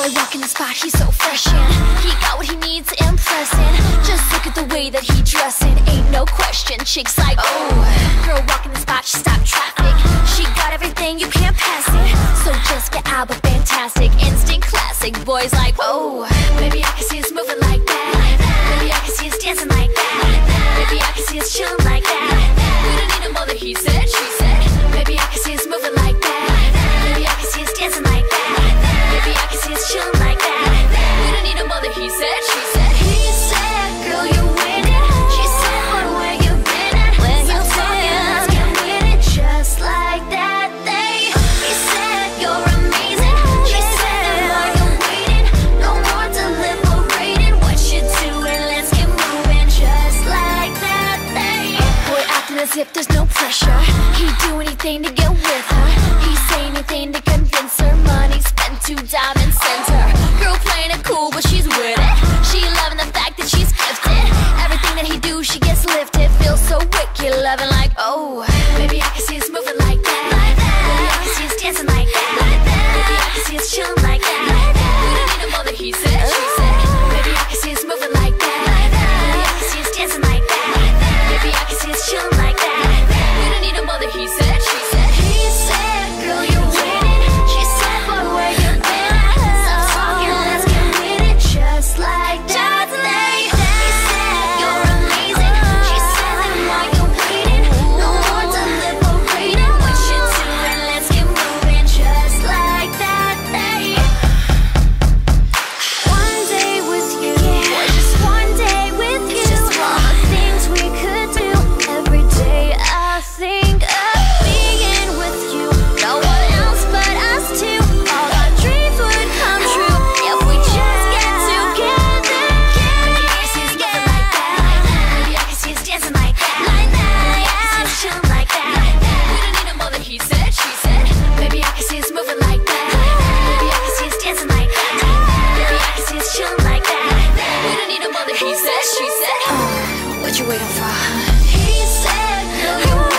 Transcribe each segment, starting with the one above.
boy walking the spot, he's so fresh and He got what he needs impressing Just look at the way that he dressing Ain't no question, chicks like oh Girl walking the spot, she stopped traffic. She got everything, you can't pass it. So just get out, but fantastic Instant classic, boys like oh Maybe I can see us moving like pressure. He'd do anything to get with her. He'd say anything to convince her. Money spent to diamond center. Girl playing it cool but she's with He said no.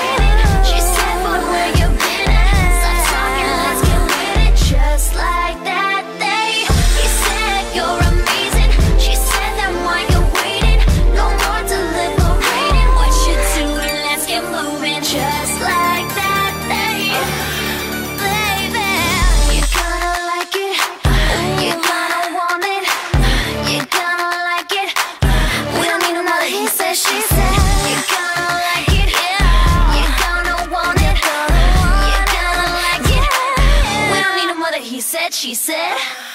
said, she said.